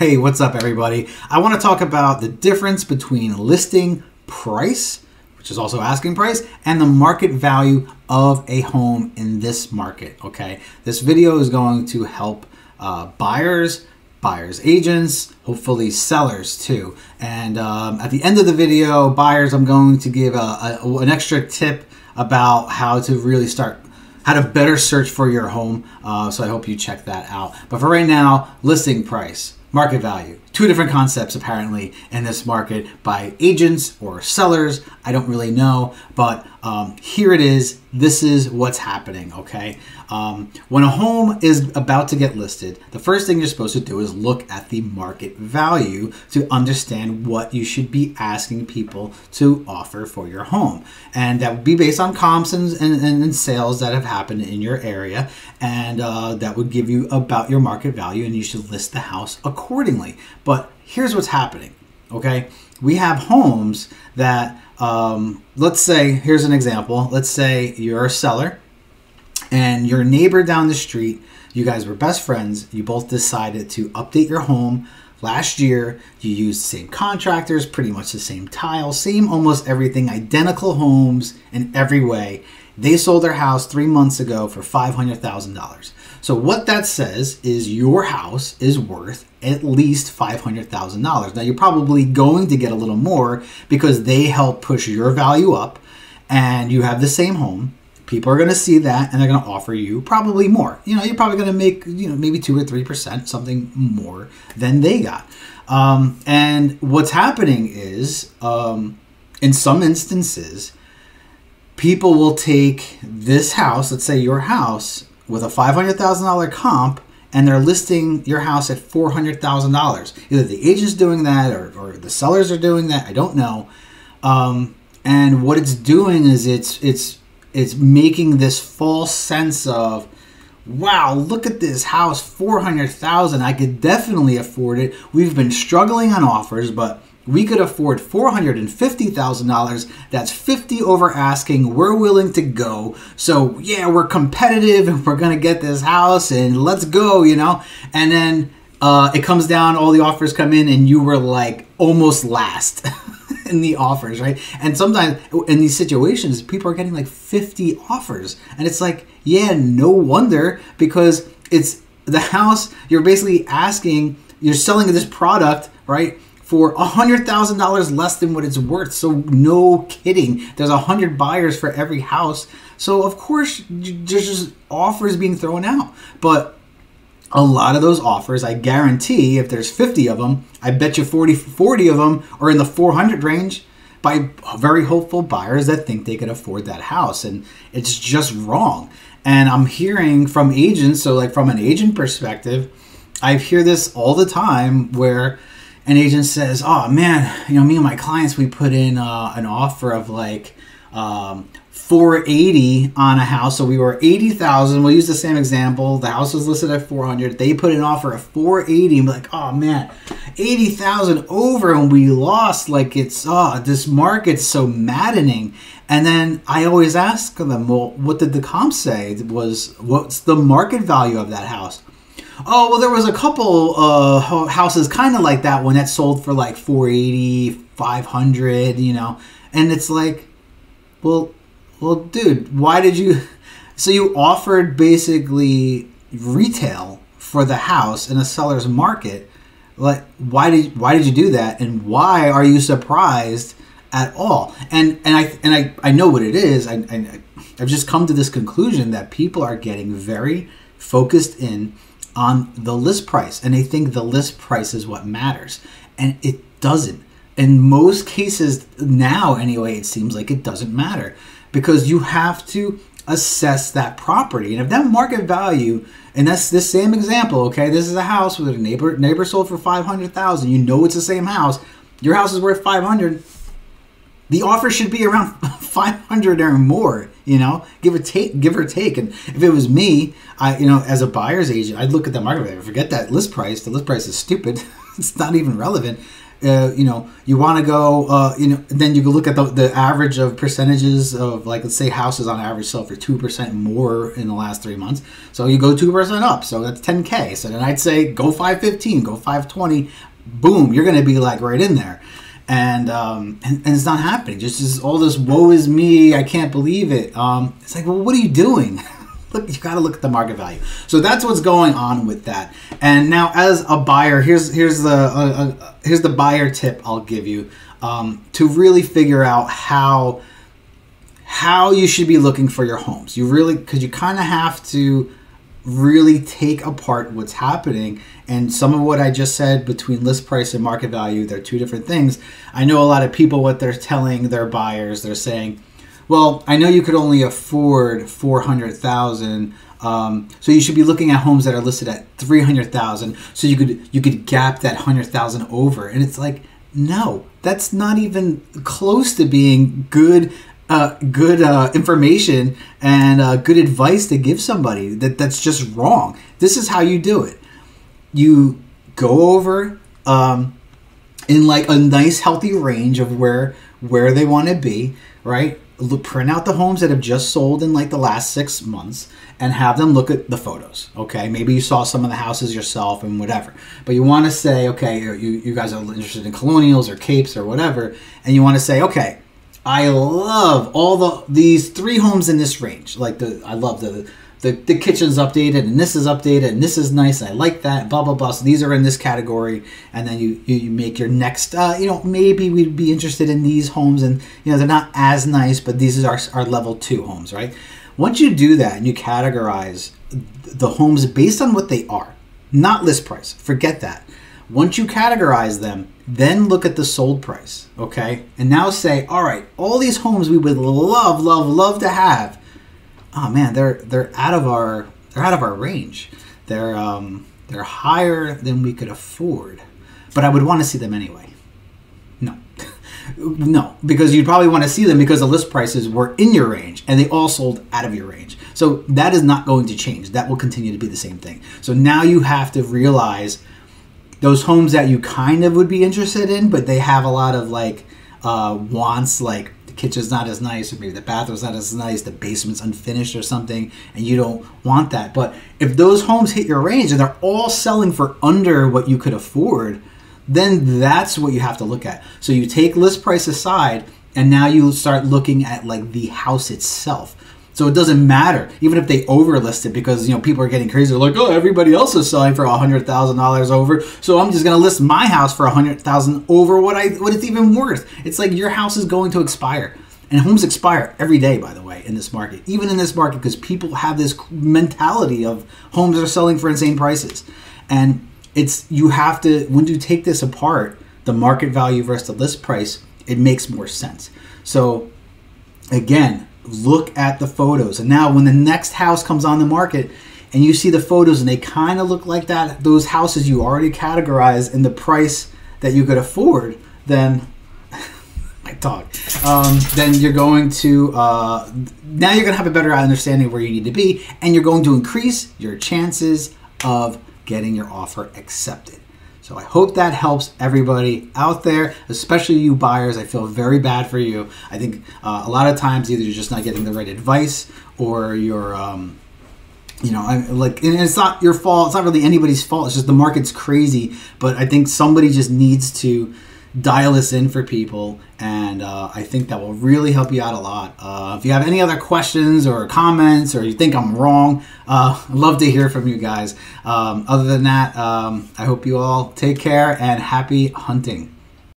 Hey, what's up, everybody? I want to talk about the difference between listing price, which is also asking price, and the market value of a home in this market. Okay, this video is going to help uh, buyers, buyers agents, hopefully sellers too. And um, at the end of the video, buyers, I'm going to give a, a, an extra tip about how to really start how to better search for your home. Uh, so I hope you check that out. But for right now, listing price, market value. Two different concepts apparently in this market by agents or sellers. I don't really know, but um, here it is. This is what's happening, okay? Um, when a home is about to get listed, the first thing you're supposed to do is look at the market value to understand what you should be asking people to offer for your home. And that would be based on comps and, and, and sales that have happened in your area. And uh, that would give you about your market value, and you should list the house accordingly. But here's what's happening, okay? We have homes that, um, let's say, here's an example. Let's say you're a seller and your neighbor down the street, you guys were best friends, you both decided to update your home last year. You used the same contractors, pretty much the same tile, same almost everything, identical homes in every way. They sold their house three months ago for $500,000. So, what that says is your house is worth at least $500,000. Now, you're probably going to get a little more because they help push your value up and you have the same home. People are going to see that and they're going to offer you probably more. You know, you're probably going to make, you know, maybe 2 or 3%, something more than they got. Um, and what's happening is, um, in some instances, people will take this house, let's say your house, with a $500,000 comp and they're listing your house at $400,000. Either the agent's doing that or, or, the sellers are doing that. I don't know. Um, and what it's doing is it's it's it's making this false sense of wow look at this house 400000 i could definitely afford it we've been struggling on offers but we could afford $450,000. That's 50 over asking. We're willing to go. So, yeah, we're competitive and we're going to get this house and let's go, you know? And then uh, it comes down, all the offers come in, and you were like almost last in the offers, right? And sometimes in these situations, people are getting like 50 offers. And it's like, yeah, no wonder because it's the house, you're basically asking, you're selling this product, right? For $100,000 less than what it's worth. So, no kidding. There's 100 buyers for every house. So, of course, there's just offers being thrown out. But a lot of those offers, I guarantee, if there's 50 of them, I bet you 40, 40 of them are in the 400 range by very hopeful buyers that think they could afford that house. And it's just wrong. And I'm hearing from agents, so like from an agent perspective, I hear this all the time where an agent says, "Oh man, you know, me and my clients, we put in uh, an offer of like um, 480 on a house. So we were 80,000. We'll use the same example. The house was listed at 400. They put an offer of 480. And like, oh man, 80,000 over, and we lost. Like it's oh, this market's so maddening." And then I always ask them, "Well, what did the comp say? Was what's the market value of that house?" Oh well, there was a couple uh, houses kind of like that one that sold for like 480, 500, you know, and it's like, well, well, dude, why did you? So you offered basically retail for the house in a seller's market. Like, why did why did you do that, and why are you surprised at all? And and I and I I know what it is. I, I I've just come to this conclusion that people are getting very focused in on the list price and they think the list price is what matters and it doesn't. In most cases now anyway it seems like it doesn't matter because you have to assess that property. And if that market value and that's this same example okay this is a house with a neighbor neighbor sold for 500000 you know it's the same house your house is worth 500 the offer should be around 500 or more you know give or take give or take and if it was me i you know as a buyer's agent i'd look at the market value forget that list price the list price is stupid it's not even relevant uh, you know, you want to go, uh, you know, then you can look at the, the average of percentages of like, let's say houses on average sell for 2% more in the last three months. So you go 2% up. So that's 10K. So then I'd say go 515, go 520. Boom, you're going to be like right in there. And, um, and, and it's not happening. Just, just all this woe is me. I can't believe it. Um, it's like, well, what are you doing? look you got to look at the market value so that's what's going on with that and now as a buyer here's here's the uh, uh, here's the buyer tip i'll give you um, to really figure out how how you should be looking for your homes you really because you kind of have to really take apart what's happening and some of what i just said between list price and market value they're two different things i know a lot of people what they're telling their buyers they're saying well, I know you could only afford four hundred thousand. Um, so you should be looking at homes that are listed at three hundred thousand. So you could you could gap that hundred thousand over, and it's like no, that's not even close to being good. Uh, good uh, information and uh, good advice to give somebody that that's just wrong. This is how you do it. You go over um, in like a nice healthy range of where where they want to be, right? look, print out the homes that have just sold in like the last six months and have them look at the photos. Okay, maybe you saw some of the houses yourself and whatever, but you want to say, okay, you, you guys are interested in colonials or capes or whatever, and you want to say, okay, I love all the these three homes in this range. Like the, I love the the, the kitchen's updated and this is updated and this is nice. I like that blah blah blah. So these are in this category. And then you you, you make your next uh, you know maybe we'd be interested in these homes and you know they're not as nice but these are our level two homes right? Once you do that and you categorize the homes based on what they are not list price forget that once you categorize them then look at the sold price okay and now say all right all these homes we would love love love to have oh man, they're they're out of our they're out of our range. They're um, they're higher than we could afford, but I would want to see them anyway. No, no, because you'd probably want to see them because the list prices were in your range and they all sold out of your range. So that is not going to change. That will continue to be the same thing. So now you have to realize those homes that you kind of would be interested in, but they have a lot of like uh, wants, like the kitchen's not as nice, or maybe the bathroom's not as nice, the basement's unfinished or something, and you don't want that. But if those homes hit your range and they're all selling for under what you could afford, then that's what you have to look at. So you take list price aside, and now you start looking at like the house itself. So it doesn't matter, even if they overlist it, because you know people are getting crazy. They're like, oh, everybody else is selling for hundred thousand dollars over, so I'm just gonna list my house for a hundred thousand over what I what it's even worth. It's like your house is going to expire, and homes expire every day, by the way, in this market. Even in this market, because people have this mentality of homes are selling for insane prices, and it's you have to when you take this apart, the market value versus the list price, it makes more sense. So again look at the photos. And now, when the next house comes on the market and you see the photos and they kind of look like that, those houses you already categorized in the price that you could afford, then my dog. Um, then you're going to uh, now you're going to have a better understanding of where you need to be, and you're going to increase your chances of getting your offer accepted. So I hope that helps everybody out there, especially you buyers. I feel very bad for you. I think uh, a lot of times either you're just not getting the right advice or you're, um, you know, I'm like, and it's not your fault. It's not really anybody's fault. It's just the market's crazy. But I think somebody just needs to dial this in for people and uh, i think that will really help you out a lot. Uh, if you have any other questions or comments or you think i'm wrong uh, i'd love to hear from you guys. Um, other than that um, i hope you all take care and happy hunting